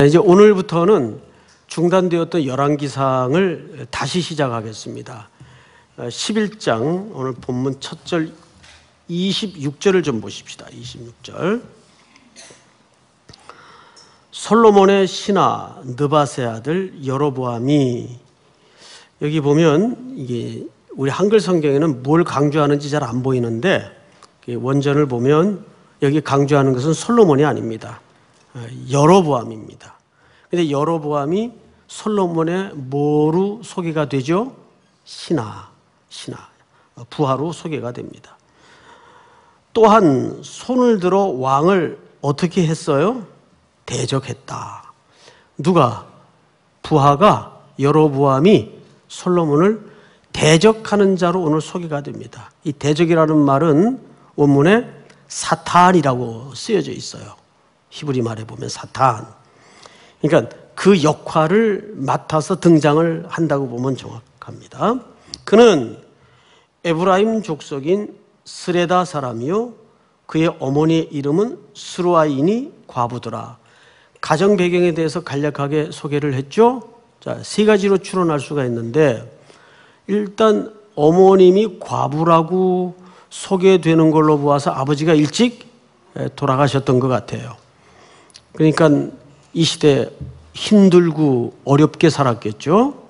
자, 이제 오늘부터는 중단되었던 열왕기상을 다시 시작하겠습니다. 11장 오늘 본문 첫 절 26절을 좀 보십시다. 26절. 솔로몬의 신하 느바세 아들 여로보암이 여기 보면 이게 우리 한글 성경에는 뭘 강조하는지 잘 안 보이는데 원전을 보면 여기 강조하는 것은 솔로몬이 아닙니다. 여로보암입니다. 근데 여로보암이 솔로몬의 뭐로 소개가 되죠? 신하, 신하, 부하로 소개가 됩니다. 또한 손을 들어 왕을 어떻게 했어요? 대적했다. 누가? 부하가 여로보암이 솔로몬을 대적하는 자로 오늘 소개가 됩니다. 이 대적이라는 말은 원문에 사탄이라고 쓰여져 있어요. 히브리 말에 보면 사탄. 그러니까 그 역할을 맡아서 등장을 한다고 보면 정확합니다. 그는 에브라임 족속인 스레다 사람이요. 그의 어머니의 이름은 스루아이니 과부더라. 가정 배경에 대해서 간략하게 소개를 했죠. 자, 세 가지로 추론할 수가 있는데 일단 어머님이 과부라고 소개되는 걸로 보아서 아버지가 일찍 돌아가셨던 것 같아요. 그러니까 이 시대 힘들고 어렵게 살았겠죠.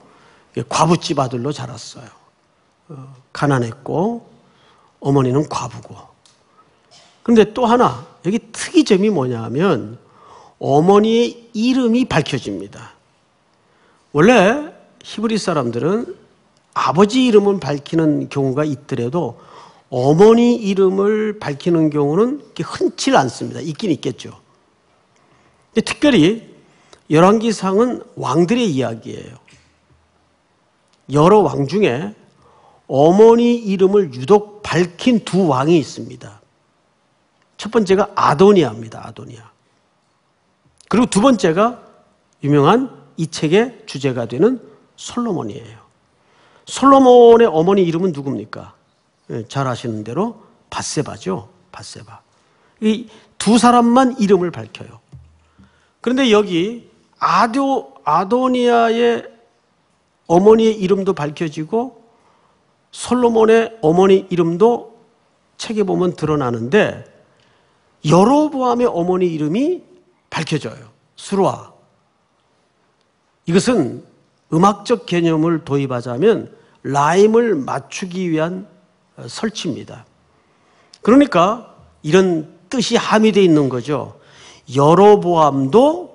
과부집 아들로 자랐어요. 어, 가난했고 어머니는 과부고. 그런데 또 하나 여기 특이점이 뭐냐면 어머니의 이름이 밝혀집니다. 원래 히브리 사람들은 아버지 이름을 밝히는 경우가 있더라도 어머니 이름을 밝히는 경우는 흔치 않습니다. 있긴 있겠죠. 특별히 열왕기상은 왕들의 이야기예요. 여러 왕 중에 어머니 이름을 유독 밝힌 두 왕이 있습니다. 첫 번째가 아도니아입니다. 아도니아. 그리고 두 번째가 유명한 이 책의 주제가 되는 솔로몬이에요. 솔로몬의 어머니 이름은 누굽니까? 예, 잘 아시는 대로 바세바죠. 바세바. 이 두 사람만 이름을 밝혀요. 그런데 여기 아도, 아도니아의 어머니의 이름도 밝혀지고 솔로몬의 어머니 이름도 책에 보면 드러나는데 여로보암의 어머니 이름이 밝혀져요. 수루아. 이것은 음악적 개념을 도입하자면 라임을 맞추기 위한 설치입니다. 그러니까 이런 뜻이 함유되어 있는 거죠. 여로보암도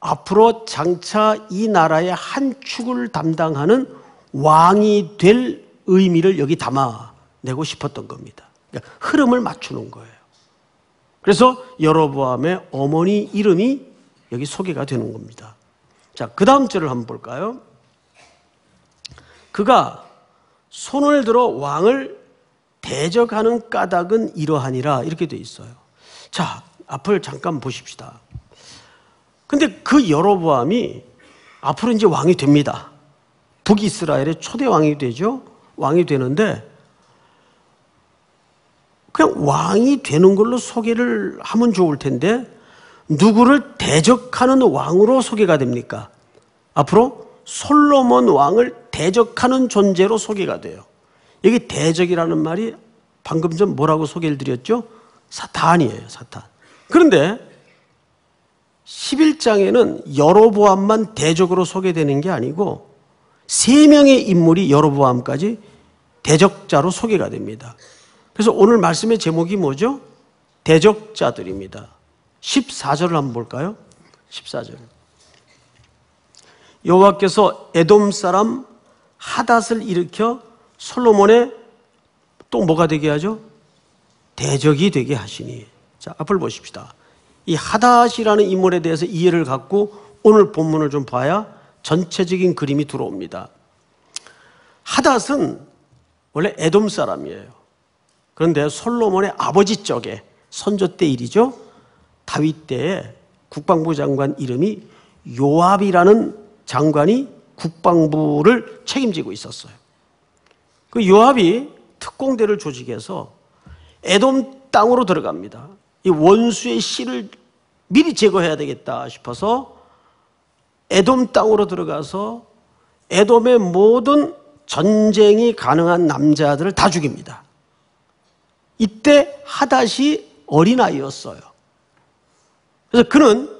앞으로 장차 이 나라의 한 축을 담당하는 왕이 될 의미를 여기 담아내고 싶었던 겁니다. 그러니까 흐름을 맞추는 거예요. 그래서 여로보암의 어머니 이름이 여기 소개가 되는 겁니다. 자, 그 다음 절을 한번 볼까요? 그가 손을 들어 왕을 대적하는 까닭은 이러하니라 이렇게 돼 있어요. 자, 앞을 잠깐 보십시다. 근데 그 여로보암이 앞으로 이제 왕이 됩니다. 북이스라엘의 초대 왕이 되죠. 왕이 되는데 그냥 왕이 되는 걸로 소개를 하면 좋을 텐데 누구를 대적하는 왕으로 소개가 됩니까? 앞으로 솔로몬 왕을 대적하는 존재로 소개가 돼요. 여기 대적이라는 말이 방금 전 뭐라고 소개를 드렸죠? 사탄이에요, 사탄. 그런데 11장에는 여로보암만 대적으로 소개되는 게 아니고 세 명의 인물이 여로보암까지 대적자로 소개가 됩니다. 그래서 오늘 말씀의 제목이 뭐죠? 대적자들입니다. 14절을 한번 볼까요? 14절. 여호와께서 에돔 사람 하닷을 일으켜 솔로몬의 또 뭐가 되게 하죠? 대적이 되게 하시니. 자, 앞을 보십시다. 이 하닷이라는 인물에 대해서 이해를 갖고 오늘 본문을 좀 봐야 전체적인 그림이 들어옵니다. 하닷은 원래 에돔 사람이에요. 그런데 솔로몬의 아버지 쪽에 선조 때 일이죠. 다윗 때에 국방부 장관 이름이 요압이라는 장관이 국방부를 책임지고 있었어요. 그 요압이 특공대를 조직해서 에돔 땅으로 들어갑니다. 이 원수의 씨를 미리 제거해야 되겠다 싶어서 에돔 땅으로 들어가서 에돔의 모든 전쟁이 가능한 남자들을 다 죽입니다. 이때 하닷이 어린아이였어요. 그래서 그는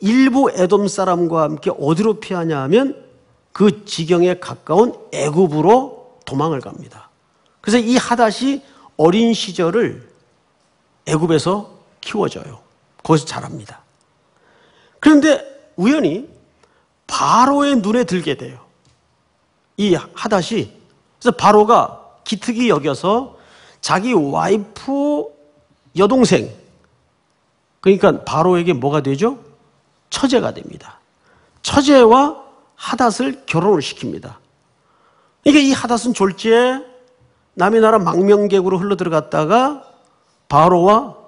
일부 에돔 사람과 함께 어디로 피하냐 하면 그 지경에 가까운 애굽으로 도망을 갑니다. 그래서 이 하닷이 어린 시절을 애굽에서 키워져요. 거기서 자랍니다. 그런데 우연히 바로의 눈에 들게 돼요. 이 하닷이 그래서 바로가 기특이 여겨서 자기 와이프 여동생 그러니까 바로에게 뭐가 되죠? 처제가 됩니다. 처제와 하닷을 결혼을 시킵니다. 이게 이 하닷은 졸지에 남의 나라 망명객으로 흘러 들어갔다가 바로와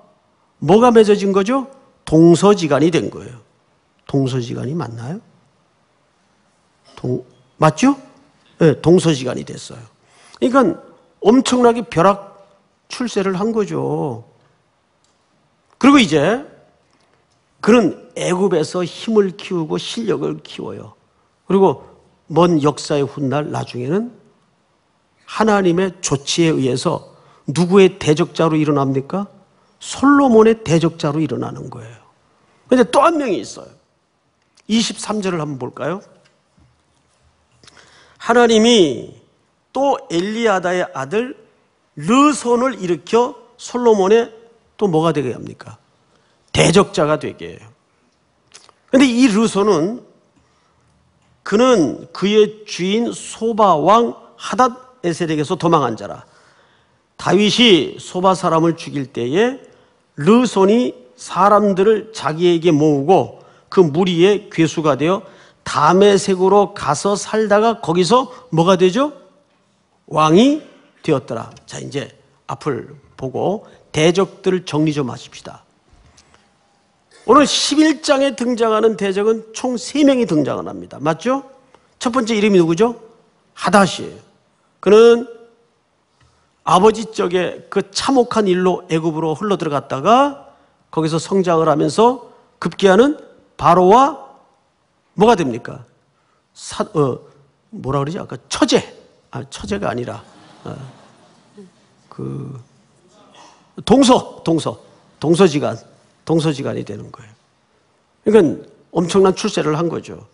뭐가 맺어진 거죠? 동서지간이 된 거예요. 동서지간이 맞나요? 동, 맞죠? 네, 동서지간이 됐어요. 그러니까 엄청나게 벼락 출세를 한 거죠. 그리고 이제 그는 애굽에서 힘을 키우고 실력을 키워요. 그리고 먼 역사의 훗날 나중에는 하나님의 조치에 의해서 누구의 대적자로 일어납니까? 솔로몬의 대적자로 일어나는 거예요. 근데 또 한 명이 있어요. 23절을 한번 볼까요? 하나님이 또 엘리아다의 아들 르손을 일으켜 솔로몬의 또 뭐가 되게 합니까? 대적자가 되게 해요. 근데 이 르손은 그는 그의 주인 소바 왕 하닷 에셀에게서 도망한 자라. 다윗이 소바 사람을 죽일 때에 르손이 사람들을 자기에게 모으고 그 무리의 괴수가 되어 담의색으로 가서 살다가 거기서 뭐가 되죠? 왕이 되었더라. 자, 이제 앞을 보고 대적들을 정리 좀 하십시다. 오늘 11장에 등장하는 대적은 총 3명이 등장을 합니다. 맞죠? 첫 번째 이름이 누구죠? 하닷이에요. 그는 아버지 쪽에 그 참혹한 일로 애굽으로 흘러 들어갔다가 거기서 성장을 하면서 급기야는 바로와 뭐가 됩니까? 사, 어, 뭐라 그러지? 아까 처제. 아, 처제가 아니라, 어, 그, 동서, 동서. 동서지간. 동서지간이 되는 거예요. 그러니까 엄청난 출세를 한 거죠.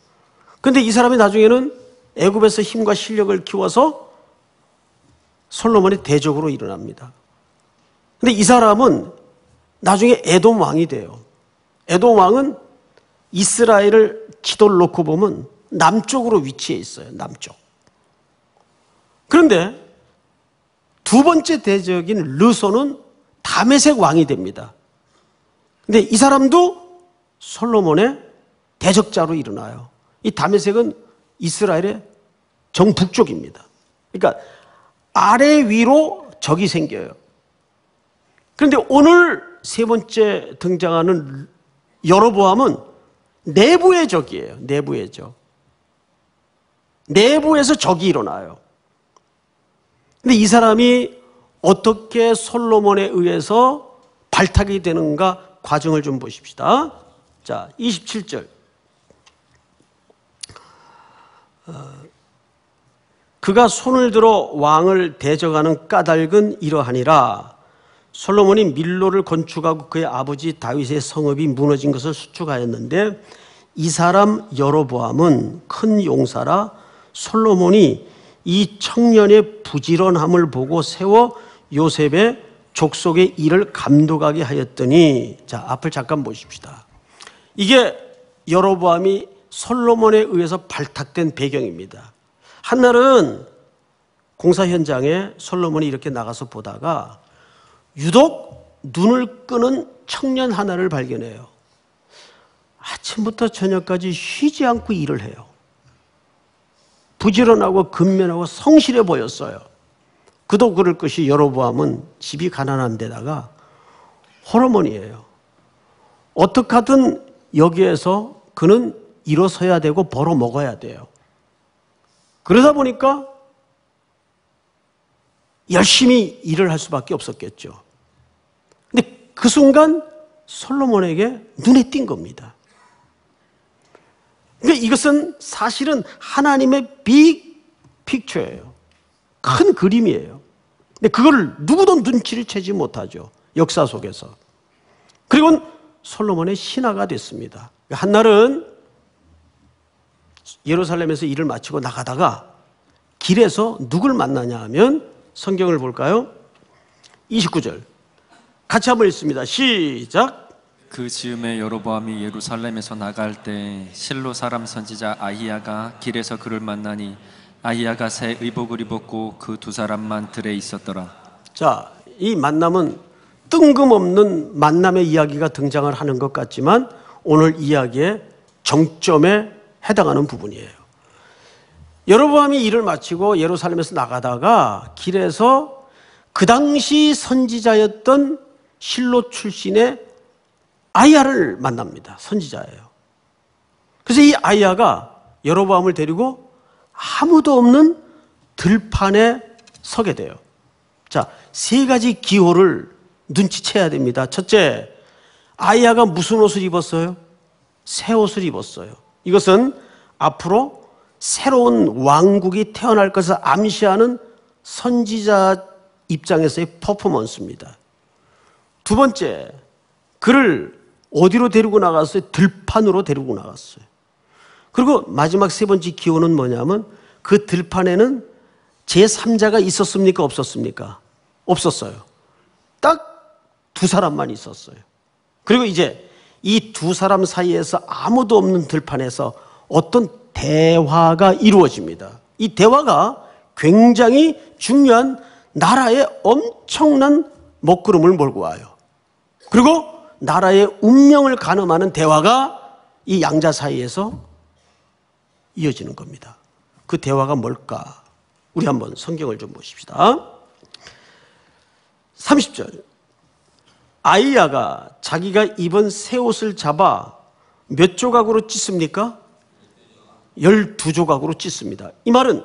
근데 이 사람이 나중에는 애굽에서 힘과 실력을 키워서 솔로몬의 대적으로 일어납니다. 근데 이 사람은 나중에 에돔 왕이 돼요. 에돔 왕은 이스라엘을 지도를 놓고 보면 남쪽으로 위치해 있어요. 남쪽. 그런데 두 번째 대적인 르소는 다메색 왕이 됩니다. 근데 이 사람도 솔로몬의 대적자로 일어나요. 이 다메색은 이스라엘의 정북쪽입니다. 그러니까 아래 위로 적이 생겨요. 그런데 오늘 세 번째 등장하는 여로보암은 내부의 적이에요. 내부의 적. 내부에서 적이 일어나요. 근데 이 사람이 어떻게 솔로몬에 의해서 발탁이 되는가 과정을 좀 보십시다. 자, 27절. 어, 그가 손을 들어 왕을 대적하는 까닭은 이러하니라. 솔로몬이 밀로를 건축하고 그의 아버지 다윗의 성읍이 무너진 것을 수축하였는데 이 사람 여로보암은 큰 용사라 솔로몬이 이 청년의 부지런함을 보고 세워 요셉의 족속의 일을 감독하게 하였더니 자 앞을 잠깐 보십시다. 이게 여로보암이 솔로몬에 의해서 발탁된 배경입니다. 한날은 공사 현장에 솔로몬이 이렇게 나가서 보다가 유독 눈을 끄는 청년 하나를 발견해요. 아침부터 저녁까지 쉬지 않고 일을 해요. 부지런하고 근면하고 성실해 보였어요. 그도 그럴 것이 여로보암은 집이 가난한 데다가 호르몬이에요. 어떻게 하든 여기에서 그는 일어서야 되고 벌어 먹어야 돼요. 그러다 보니까 열심히 일을 할 수밖에 없었겠죠. 근데 그 순간 솔로몬에게 눈에 띈 겁니다. 그러니까 이것은 사실은 하나님의 빅 픽처예요. 큰 그림이에요. 근데 그걸 누구도 눈치를 채지 못하죠. 역사 속에서. 그리고 솔로몬의 신하가 됐습니다. 한날은 예루살렘에서 일을 마치고 나가다가 길에서 누굴 만나냐 하면 성경을 볼까요? 29절. 같이 한번 읽습니다. 시작. 그 즈음에 여로보암이 예루살렘에서 나갈 때 실로 사람 선지자 아히야가 길에서 그를 만나니 아히야가 새 의복을 입었고 그 두 사람만 들에 있었더라. 자, 이 만남은 뜬금없는 만남의 이야기가 등장을 하는 것 같지만 오늘 이야기의 정점에 해당하는 부분이에요. 여로보암이 일을 마치고 예루살렘에서 나가다가 길에서 그 당시 선지자였던 실로 출신의 아이야를 만납니다. 선지자예요. 그래서 이 아이야가 여로보암을 데리고 아무도 없는 들판에 서게 돼요. 자, 세 가지 기호를 눈치채야 됩니다. 첫째, 아이야가 무슨 옷을 입었어요? 새 옷을 입었어요. 이것은 앞으로 새로운 왕국이 태어날 것을 암시하는 선지자 입장에서의 퍼포먼스입니다. 두 번째, 그를 어디로 데리고 나갔어요? 들판으로 데리고 나갔어요. 그리고 마지막 세 번째 기호는 뭐냐면 그 들판에는 제3자가 있었습니까? 없었습니까? 없었어요. 딱 두 사람만 있었어요. 그리고 이제 이 두 사람 사이에서 아무도 없는 들판에서 어떤 대화가 이루어집니다. 이 대화가 굉장히 중요한 나라의 엄청난 먹구름을 몰고 와요. 그리고 나라의 운명을 가늠하는 대화가 이 양자 사이에서 이어지는 겁니다. 그 대화가 뭘까? 우리 한번 성경을 좀 보십시다. 30절. 아이야가 자기가 입은 새 옷을 잡아 몇 조각으로 찢습니까? 12조각으로 찢습니다. 이 말은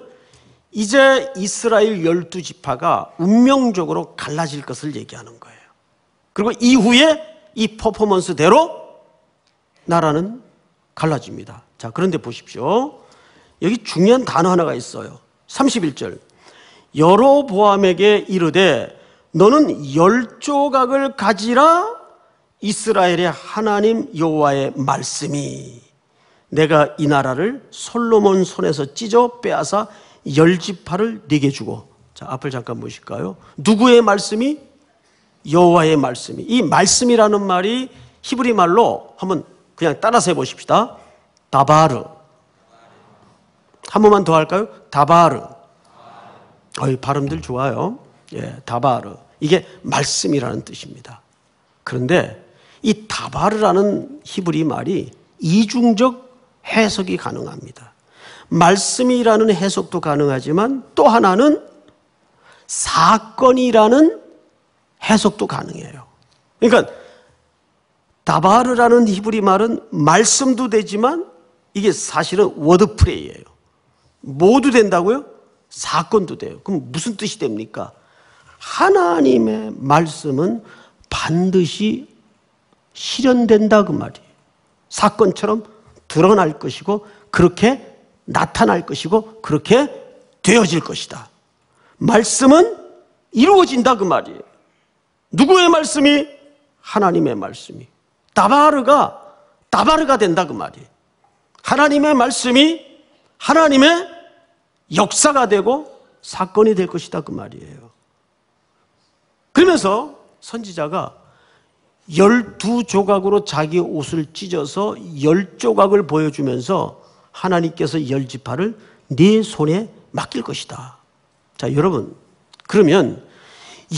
이제 이스라엘 12지파가 운명적으로 갈라질 것을 얘기하는 거예요. 그리고 이후에 이 퍼포먼스대로 나라는 갈라집니다. 자, 그런데 보십시오. 여기 중요한 단어 하나가 있어요. 31절. 여로보암에게 이르되 너는 열 조각을 가지라 이스라엘의 하나님 여호와의 말씀이 내가 이 나라를 솔로몬 손에서 찢어 빼앗아 열 지파를 네게 주고 자 앞을 잠깐 보실까요? 누구의 말씀이 여호와의 말씀이 이 말씀이라는 말이 히브리 말로 한번 그냥 따라서 해보십시다. 다바르. 한 번만 더 할까요? 다바르. 어이 발음들 좋아요. 예, 다바르. 이게 말씀이라는 뜻입니다. 그런데 이 다바르라는 히브리 말이 이중적 해석이 가능합니다. 말씀이라는 해석도 가능하지만 또 하나는 사건이라는 해석도 가능해요. 그러니까 다바르라는 히브리 말은 말씀도 되지만 이게 사실은 워드프레이예요. 모두 된다고요? 사건도 돼요. 그럼 무슨 뜻이 됩니까? 하나님의 말씀은 반드시 실현된다 그 말이에요. 사건처럼 드러날 것이고 그렇게 나타날 것이고 그렇게 되어질 것이다. 말씀은 이루어진다 그 말이에요. 누구의 말씀이? 하나님의 말씀이. 다바르가, 다바르가 된다 그 말이에요. 하나님의 말씀이 하나님의 역사가 되고 사건이 될 것이다 그 말이에요. 그러면서 선지자가 열두 조각으로 자기 옷을 찢어서 열 조각을 보여주면서 하나님께서 열 지파를 네 손에 맡길 것이다. 자, 여러분. 그러면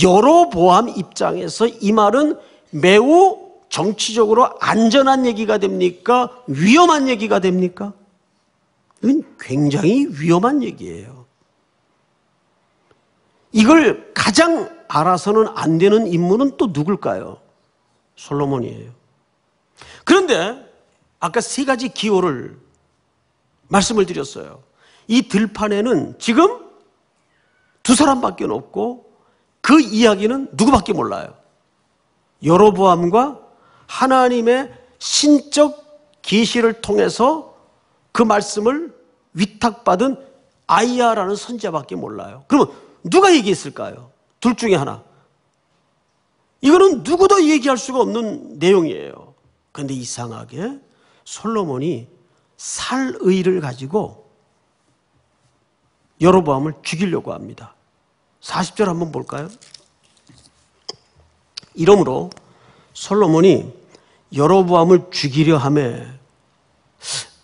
여로보암 입장에서 이 말은 매우 정치적으로 안전한 얘기가 됩니까? 위험한 얘기가 됩니까? 이건 굉장히 위험한 얘기예요. 이걸 가장 알아서는 안 되는 인물은 또 누굴까요? 솔로몬이에요. 그런데 아까 세 가지 기호를 말씀을 드렸어요. 이 들판에는 지금 두 사람밖에 없고 그 이야기는 누구밖에 몰라요. 여로보암과 하나님의 신적 계시를 통해서 그 말씀을 위탁받은 아이야라는 선지자밖에 몰라요. 그러면 누가 얘기했을까요? 둘 중에 하나. 이거는 누구도 얘기할 수가 없는 내용이에요. 그런데 이상하게 솔로몬이 살의를 가지고 여로보암을 죽이려고 합니다. 40절 한번 볼까요? 이러므로 솔로몬이 여로보암을 죽이려 함에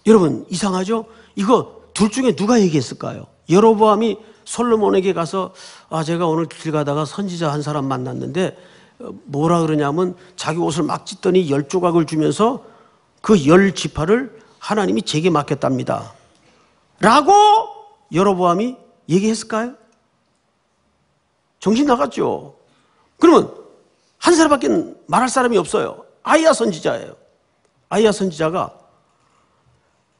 여러분 이상하죠? 이거 둘 중에 누가 얘기했을까요? 여로보암이 솔로몬에게 가서 아 제가 오늘 길 가다가 선지자 한 사람 만났는데 어, 뭐라 그러냐면 자기 옷을 막 찢더니 열 조각을 주면서 그 열 지파를 하나님이 제게 맡겼답니다. 라고 여로보암이 얘기했을까요? 정신 나갔죠. 그러면 한 사람밖에 말할 사람이 없어요. 아이야 선지자예요. 아이야 선지자가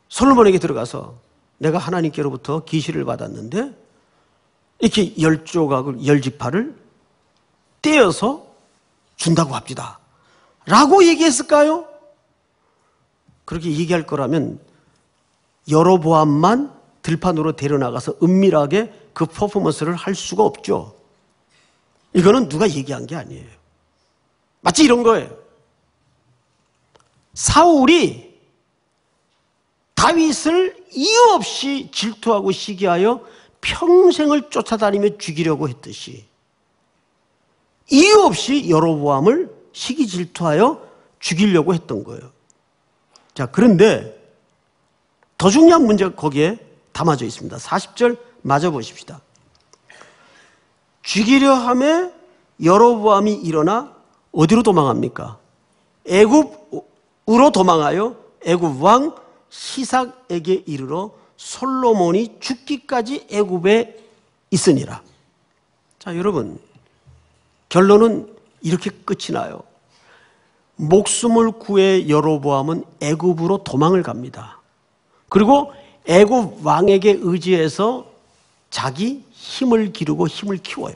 솔로몬에게 들어가서 내가 하나님께로부터 계시를 받았는데 이렇게 열 조각을 열 지파를 떼어서 준다고 합니다. 라고 얘기했을까요? 그렇게 얘기할 거라면 여로보암만 들판으로 데려나가서 은밀하게 그 퍼포먼스를 할 수가 없죠. 이거는 누가 얘기한 게 아니에요. 마치 이런 거예요. 사울이 다윗을 이유 없이 질투하고 시기하여 평생을 쫓아다니며 죽이려고 했듯이 이유 없이 여로보암을 시기 질투하여 죽이려고 했던 거예요. 자, 그런데 더 중요한 문제가 거기에 담아져 있습니다. 40절 맞아 보십시다. 죽이려 함에 여로보암이 일어나 어디로 도망합니까? 애굽으로 도망하여 애굽 왕 시삭에게 이르러 솔로몬이 죽기까지 애굽에 있으니라. 자, 여러분 결론은 이렇게 끝이 나요. 목숨을 구해 여로보암은 애굽으로 도망을 갑니다. 그리고 애굽 왕에게 의지해서 자기 힘을 기르고 힘을 키워요.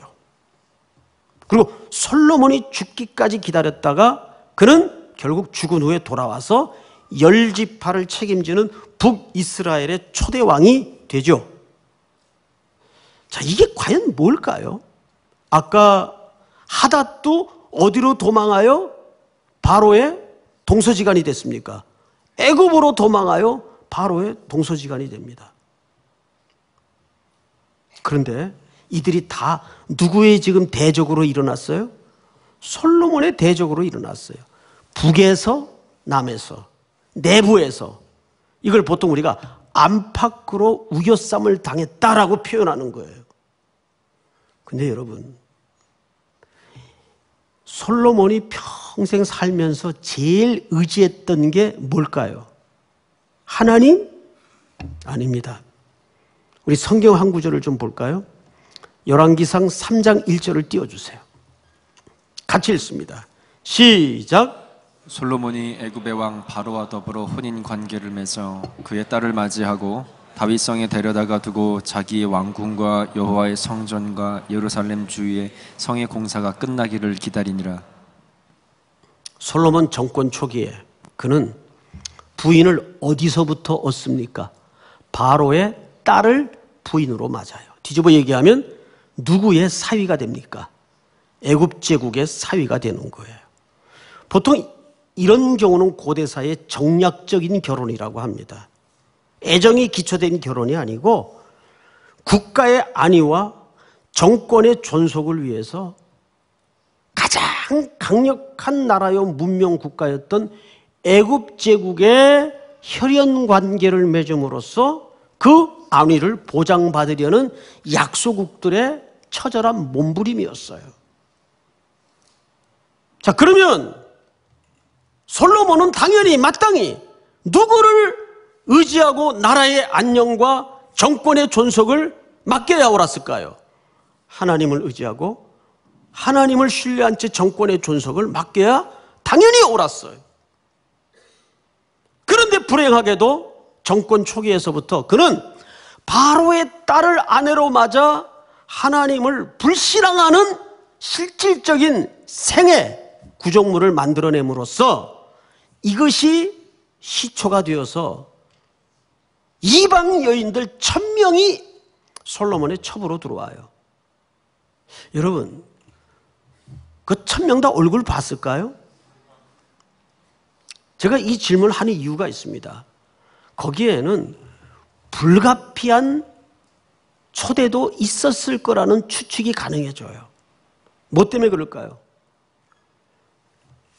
그리고 솔로몬이 죽기까지 기다렸다가 그는 결국 죽은 후에 돌아와서 열 지파를 책임지는 북이스라엘의 초대 왕이 되죠. 자, 이게 과연 뭘까요? 아까 하닷도 어디로 도망하여 바로의 동서지간이 됐습니까? 애굽으로 도망하여 바로의 동서지간이 됩니다. 그런데 이들이 다 누구의 지금 대적으로 일어났어요? 솔로몬의 대적으로 일어났어요. 북에서 남에서 내부에서 이걸 보통 우리가 안팎으로 우겨쌈을 당했다라고 표현하는 거예요. 근데 여러분 솔로몬이 평생 살면서 제일 의지했던 게 뭘까요? 하나님? 아닙니다. 우리 성경 한 구절을 좀 볼까요? 열왕기상 3장 1절을 띄워 주세요. 같이 읽습니다. 시작. 솔로몬이 애굽의 왕 바로와 더불어 혼인 관계를 맺어 그의 딸을 맞이하고 다윗성에 데려다가 두고 자기의 왕궁과 여호와의 성전과 예루살렘 주위의 성의 공사가 끝나기를 기다리니라. 솔로몬 정권 초기에 그는 부인을 어디서부터 얻습니까? 바로의 딸을 부인으로 맞아요. 뒤집어 얘기하면 누구의 사위가 됩니까? 애굽 제국의 사위가 되는 거예요. 보통 이런 경우는 고대사의 정략적인 결혼이라고 합니다. 애정이 기초된 결혼이 아니고 국가의 안위와 정권의 존속을 위해서 가장 강력한 나라요 문명 국가였던 애굽 제국의 혈연 관계를 맺음으로써 그 안위를 보장받으려는 약소국들의 처절한 몸부림이었어요. 자, 그러면 솔로몬은 당연히 마땅히 누구를 의지하고 나라의 안녕과 정권의 존속을 맡겨야 옳았을까요? 하나님을 의지하고 하나님을 신뢰한 채 정권의 존속을 맡겨야 당연히 옳았어요. 그런데 불행하게도 정권 초기에서부터 그는 바로의 딸을 아내로 맞아 하나님을 불신앙하는 실질적인 생애 구조물을 만들어냄으로써 이것이 시초가 되어서 이방 여인들 천명이 솔로몬의 첩으로 들어와요. 여러분, 그 천명 다 얼굴 봤을까요? 제가 이 질문을 하는 이유가 있습니다. 거기에는 불가피한 초대도 있었을 거라는 추측이 가능해져요. 뭐 때문에 그럴까요?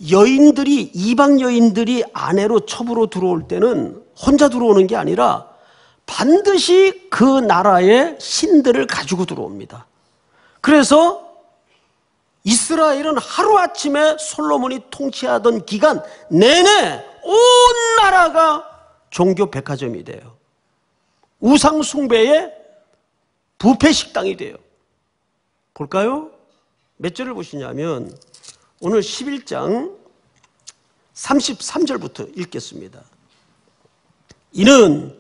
여인들이, 이방 여인들이 아내로 첩으로 들어올 때는 혼자 들어오는 게 아니라 반드시 그 나라의 신들을 가지고 들어옵니다. 그래서 이스라엘은 하루아침에 솔로몬이 통치하던 기간 내내 온 나라가 종교 백화점이 돼요. 우상 숭배의 부패 식당이 돼요. 볼까요? 몇 절을 보시냐면 오늘 11장 33절부터 읽겠습니다. 이는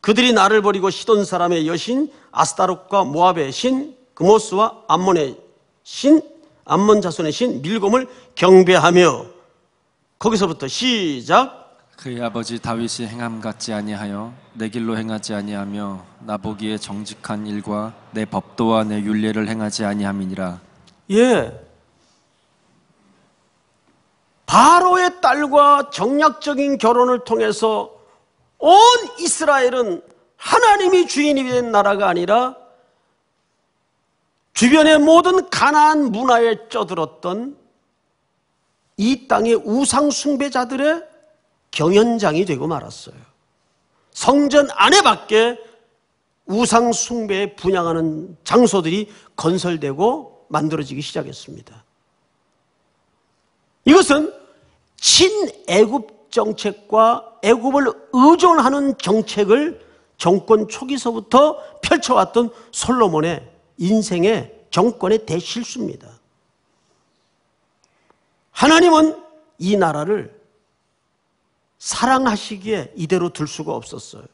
그들이 나를 버리고 시돈 사람의 여신 아스타롯과 모압의 신 그모스와 암몬의 신 암몬 자손의 신 밀곰을 경배하며 거기서부터 시작 그의 아버지 다윗이 행함 같지 아니하여 내 길로 행하지 아니하며 나 보기에 정직한 일과 내 법도와 내 율례를 행하지 아니함이니라 예. 바로의 딸과 정략적인 결혼을 통해서 온 이스라엘은 하나님이 주인이 된 나라가 아니라 주변의 모든 가나안 문화에 쩌들었던 이 땅의 우상 숭배자들의 경연장이 되고 말았어요. 성전 안에 밖에 우상 숭배에 분양하는 장소들이 건설되고 만들어지기 시작했습니다. 이것은 친애굽 정책과 애굽을 의존하는 정책을 정권 초기서부터 펼쳐왔던 솔로몬의 인생의 정권의 대실수입니다. 하나님은 이 나라를 사랑하시기에 이대로 둘 수가 없었어요.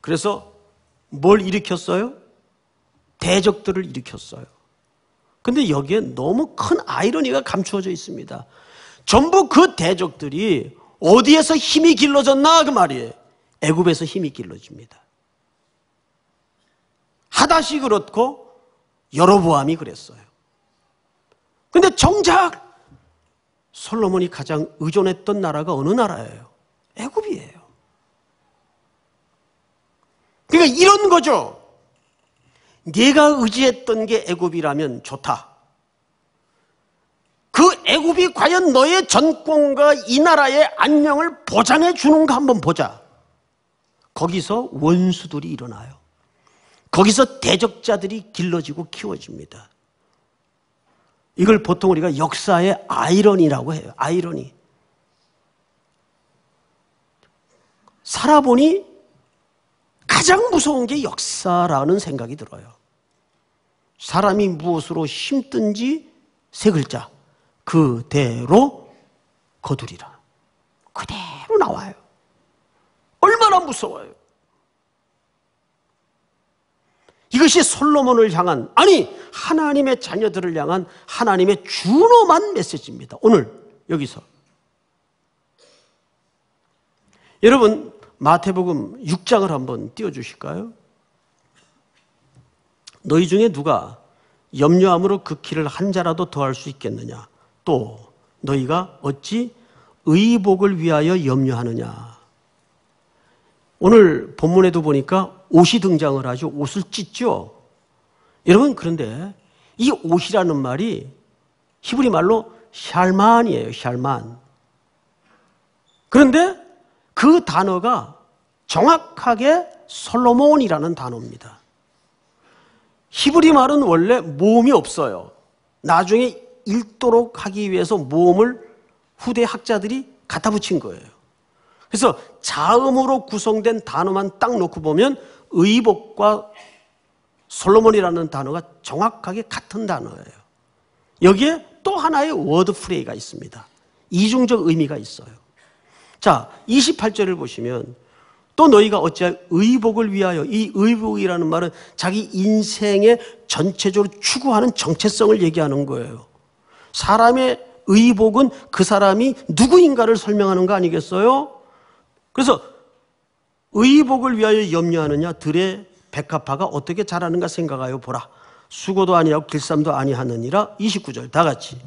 그래서 뭘 일으켰어요? 대적들을 일으켰어요. 근데 여기에 너무 큰 아이러니가 감추어져 있습니다. 전부 그 대적들이 어디에서 힘이 길러졌나 그 말이에요. 애굽에서 힘이 길러집니다. 하다시 그렇고 여로보암이 그랬어요. 근데 정작 솔로몬이 가장 의존했던 나라가 어느 나라예요? 애굽이에요. 그러니까 이런 거죠. 네가 의지했던 게 애굽이라면 좋다. 그 애굽이 과연 너의 전권과 이 나라의 안녕을 보장해 주는가 한번 보자. 거기서 원수들이 일어나요. 거기서 대적자들이 길러지고 키워집니다. 이걸 보통 우리가 역사의 아이러니라고 해요. 아이러니. 살아보니 가장 무서운 게 역사라는 생각이 들어요. 사람이 무엇으로 힘든지 세 글자. 그대로 거두리라. 그대로 나와요. 얼마나 무서워요. 이것이 솔로몬을 향한, 아니, 하나님의 자녀들을 향한 하나님의 준엄한 메시지입니다. 오늘, 여기서. 여러분, 마태복음 6장을 한번 띄워 주실까요? 너희 중에 누가 염려함으로 그 키를 한 자라도 더할 수 있겠느냐? 또 너희가 어찌 의복을 위하여 염려하느냐? 오늘 본문에도 보니까 옷이 등장을 하죠. 옷을 찢죠. 여러분 그런데 이 옷이라는 말이 히브리 말로 샬만이에요. 샬만. 그런데 그 단어가 정확하게 솔로몬이라는 단어입니다. 히브리 말은 원래 모음이 없어요. 나중에 읽도록 하기 위해서 모음을 후대 학자들이 갖다 붙인 거예요. 그래서 자음으로 구성된 단어만 딱 놓고 보면 의복과 솔로몬이라는 단어가 정확하게 같은 단어예요. 여기에 또 하나의 word play가 있습니다. 이중적 의미가 있어요. 자, 28절을 보시면 또 너희가 어찌하여 의복을 위하여 이 의복이라는 말은 자기 인생의 전체적으로 추구하는 정체성을 얘기하는 거예요. 사람의 의복은 그 사람이 누구인가를 설명하는 거 아니겠어요? 그래서 의복을 위하여 염려하느냐 들의 백합화가 어떻게 자라는가 생각하여 보라. 수고도 아니하고 길쌈도 아니하느니라 29절 다 같이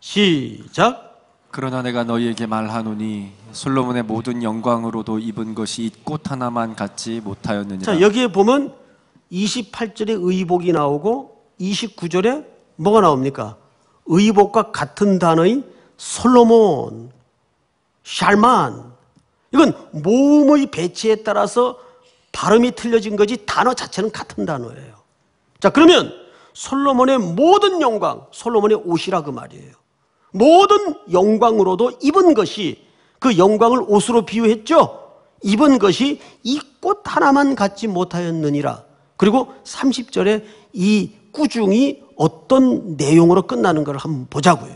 시작 그러나 내가 너희에게 말하노니 솔로몬의 모든 영광으로도 입은 것이 이꽃 하나만 같지 못하였느니라. 자 여기에 보면 28절에 의복이 나오고 29절에 뭐가 나옵니까? 의복과 같은 단어인 솔로몬, 샬만 이건 모음의 배치에 따라서 발음이 틀려진 거지 단어 자체는 같은 단어예요. 자 그러면 솔로몬의 모든 영광, 솔로몬의 옷이라 그 말이에요. 모든 영광으로도 입은 것이 그 영광을 옷으로 비유했죠. 입은 것이 이 꽃 하나만 갖지 못하였느니라. 그리고 30절에 이 꾸중이 어떤 내용으로 끝나는 걸 한번 보자고요.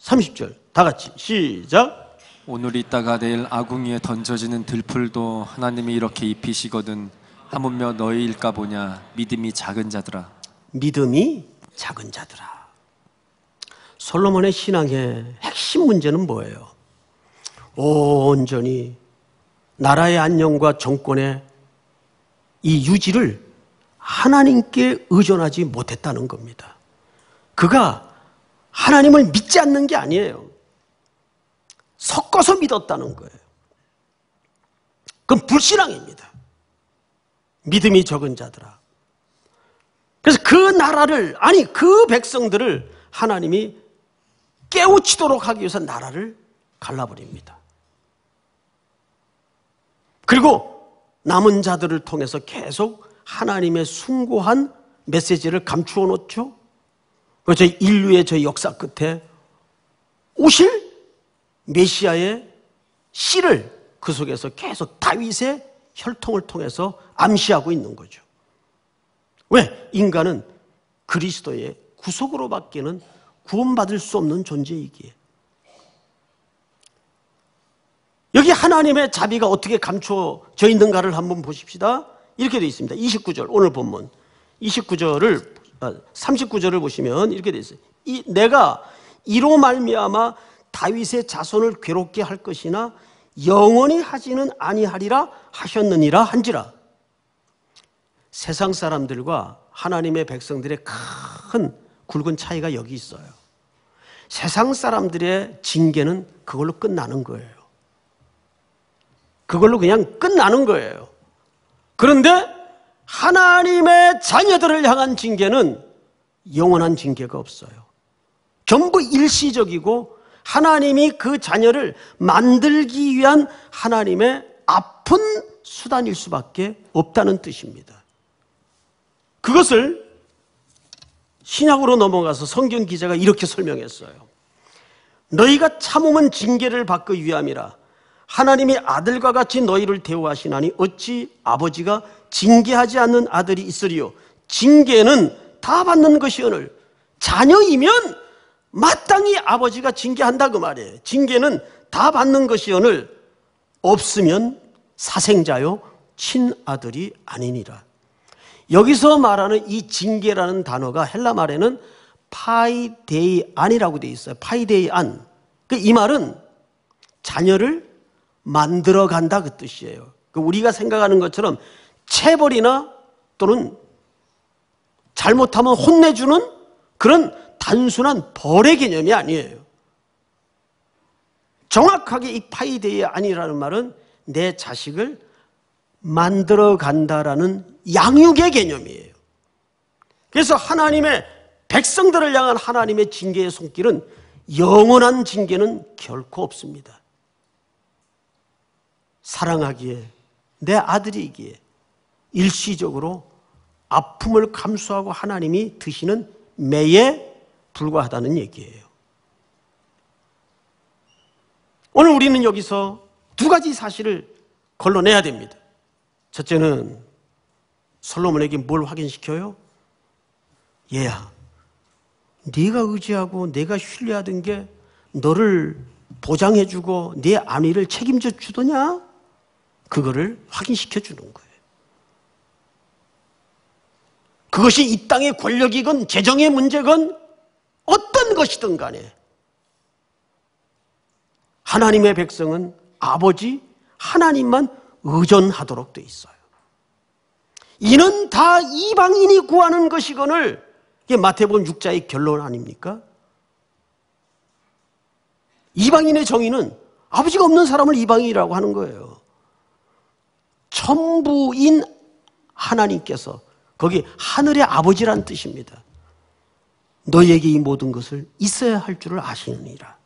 30절 다 같이 시작. 오늘 있다가 내일 아궁이에 던져지는 들풀도 하나님이 이렇게 입히시거든 하물며 너희일까 보냐 믿음이 작은 자들아 믿음이 작은 자들아. 솔로몬의 신앙의 핵심 문제는 뭐예요? 온전히 나라의 안녕과 정권의 이 유지를 하나님께 의존하지 못했다는 겁니다. 그가 하나님을 믿지 않는 게 아니에요. 섞어서 믿었다는 거예요. 그건 불신앙입니다. 믿음이 적은 자들아. 그래서 그 나라를, 아니, 그 백성들을 하나님이 깨우치도록 하기 위해서 나라를 갈라버립니다. 그리고 남은 자들을 통해서 계속 하나님의 숭고한 메시지를 감추어 놓죠. 그래서 인류의 저 역사 끝에 오실 메시아의 씨를 그 속에서 계속 다윗의 혈통을 통해서 암시하고 있는 거죠. 왜? 인간은 그리스도의 구속으로 바뀌는 구원받을 수 없는 존재이기에. 여기 하나님의 자비가 어떻게 감춰져 있는가를 한번 보십시다. 이렇게 되어 있습니다. 29절, 오늘 본문. 29절을, 39절을 아, 보시면 이렇게 되어 있어요. 이, 내가 이로 말미암아 다윗의 자손을 괴롭게 할 것이나 영원히 하지는 아니하리라 하셨느니라 한지라. 세상 사람들과 하나님의 백성들의 큰 굵은 차이가 여기 있어요. 세상 사람들의 징계는 그걸로 끝나는 거예요. 그걸로 그냥 끝나는 거예요. 그런데 하나님의 자녀들을 향한 징계는 영원한 징계가 없어요. 전부 일시적이고 하나님이 그 자녀를 만들기 위한 하나님의 아픈 수단일 수밖에 없다는 뜻입니다. 그것을 신약으로 넘어가서 성경 기자가 이렇게 설명했어요. 너희가 참으면 징계를 받기 위함이라. 하나님이 아들과 같이 너희를 대우하시나니 어찌 아버지가 징계하지 않는 아들이 있으리요. 징계는 다 받는 것이오늘 자녀이면 마땅히 아버지가 징계한다 그 말이에요. 징계는 다 받는 것이오늘 없으면 사생자요 친아들이 아니니라. 여기서 말하는 이 징계라는 단어가 헬라 말에는 παιδείαν이라고 되어 있어요. παιδείαν. 그 이 말은 자녀를 만들어 간다 그 뜻이에요. 그 우리가 생각하는 것처럼 체벌이나 또는 잘못하면 혼내주는 그런 단순한 벌의 개념이 아니에요. 정확하게 이 παιδείαν이라는 말은 내 자식을 만들어 간다라는 양육의 개념이에요. 그래서 하나님의 백성들을 향한 하나님의 징계의 손길은 영원한 징계는 결코 없습니다. 사랑하기에 내 아들이기에 일시적으로 아픔을 감수하고 하나님이 드시는 매에 불과하다는 얘기예요. 오늘 우리는 여기서 두 가지 사실을 걸러내야 됩니다. 첫째는 솔로몬에게 뭘 확인시켜요? 얘야, 네가 의지하고 내가 신뢰하던 게 너를 보장해주고 네 안위를 책임져 주더냐? 그거를 확인시켜 주는 거예요. 그것이 이 땅의 권력이건 재정의 문제건 어떤 것이든 간에 하나님의 백성은 아버지 하나님만 의존하도록 돼 있어요. 이는 다 이방인이 구하는 것이거늘 이게 마태복음 6자의 결론 아닙니까? 이방인의 정의는 아버지가 없는 사람을 이방인이라고 하는 거예요. 천부인 하나님께서 거기 하늘의 아버지란 뜻입니다. 너에게 이 모든 것을 있어야 할 줄을 아시느니라.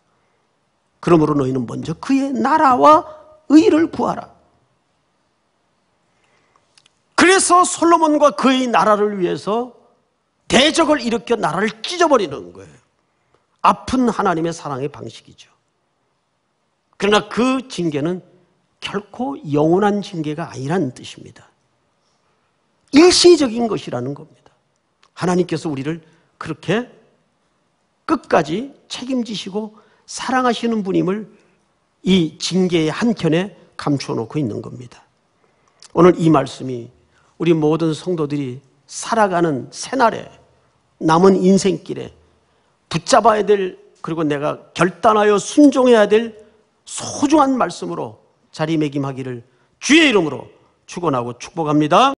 그러므로 너희는 먼저 그의 나라와 의를 구하라. 그래서 솔로몬과 그의 나라를 위해서 대적을 일으켜 나라를 찢어버리는 거예요. 아픈 하나님의 사랑의 방식이죠. 그러나 그 징계는 결코 영원한 징계가 아니라는 뜻입니다. 일시적인 것이라는 겁니다. 하나님께서 우리를 그렇게 끝까지 책임지시고 사랑하시는 분임을 이 징계의 한켠에 감추어 놓고 있는 겁니다. 오늘 이 말씀이 우리 모든 성도들이 살아가는 새날에 남은 인생길에 붙잡아야 될 그리고 내가 결단하여 순종해야 될 소중한 말씀으로 자리매김하기를 주의 이름으로 축원하고 축복합니다.